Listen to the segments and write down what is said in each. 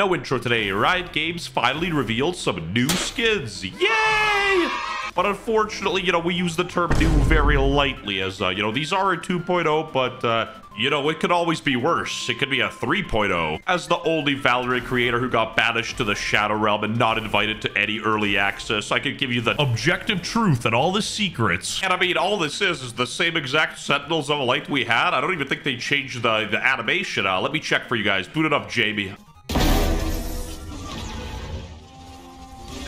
No intro today. Riot Games finally revealed some new skins. Yay! But unfortunately, you know, we use the term new very lightly as, uh, you know, these are a 2.0, but, uh, you know, it could always be worse. It could be a 3.0. As the only Valorant creator who got banished to the Shadow Realm and not invited to any early access, I could give you the objective truth and all the secrets. And I mean, all this is is the same exact Sentinels of Light we had. I don't even think they changed the, the animation. Uh, let me check for you guys. Boot it up, Jamie.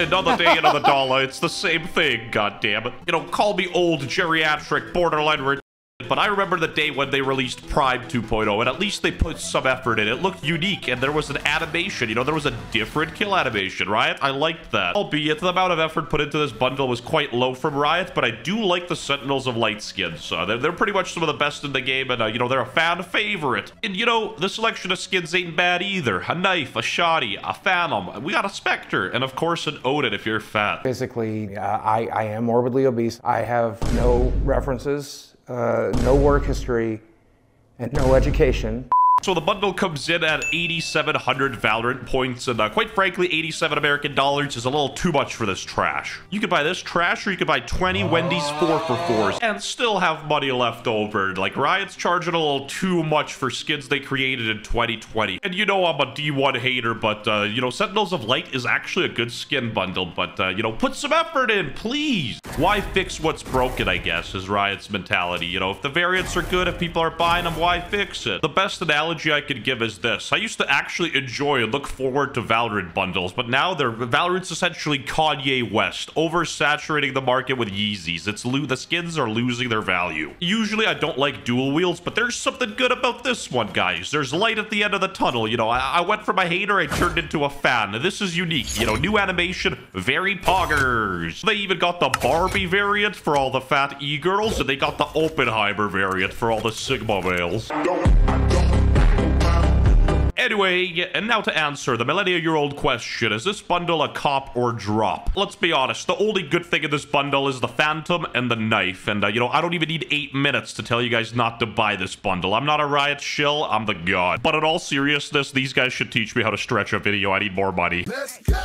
Another day, another dollar. It's the same thing, God damn it! You know, call me old, geriatric, borderline but I remember the day when they released Prime 2.0, and at least they put some effort in. It looked unique, and there was an animation. You know, there was a different kill animation, right? I liked that. Albeit, the amount of effort put into this bundle was quite low from Riot, but I do like the Sentinels of Light skins. Uh, they're, they're pretty much some of the best in the game, and, uh, you know, they're a fan favorite. And, you know, the selection of skins ain't bad either. A Knife, a Shorty, a Phantom. We got a Spectre, and, of course, an Odin if you're fat. Physically, uh, I, I am morbidly obese. I have no references uh, no work history, and no education. So the bundle comes in at 8,700 Valorant points, and uh, quite frankly, 87 American dollars is a little too much for this trash. You could buy this trash, or you could buy 20 Wendy's 4 for 4s and still have money left over. Like, Riot's charging a little too much for skins they created in 2020. And you know I'm a D1 hater, but, uh, you know, Sentinels of Light is actually a good skin bundle, but, uh, you know, put some effort in, please. Why fix what's broken, I guess, is Riot's mentality. You know, if the variants are good, if people are buying them, why fix it? The best analogy analogy I could give is this. I used to actually enjoy and look forward to Valorant bundles, but now they're Valorant's essentially Kanye West, oversaturating the market with Yeezys. It's the skins are losing their value. Usually I don't like dual wields, but there's something good about this one, guys. There's light at the end of the tunnel. You know, I, I went from a hater, I turned into a fan. This is unique. You know, new animation, very poggers. They even got the Barbie variant for all the fat e-girls, and they got the Oppenheimer variant for all the Sigma males. Anyway, and now to answer the millennia-year-old question, is this bundle a cop or drop? Let's be honest, the only good thing in this bundle is the Phantom and the knife, and, uh, you know, I don't even need eight minutes to tell you guys not to buy this bundle. I'm not a Riot shill, I'm the god. But in all seriousness, these guys should teach me how to stretch a video. I need more money. Let's go!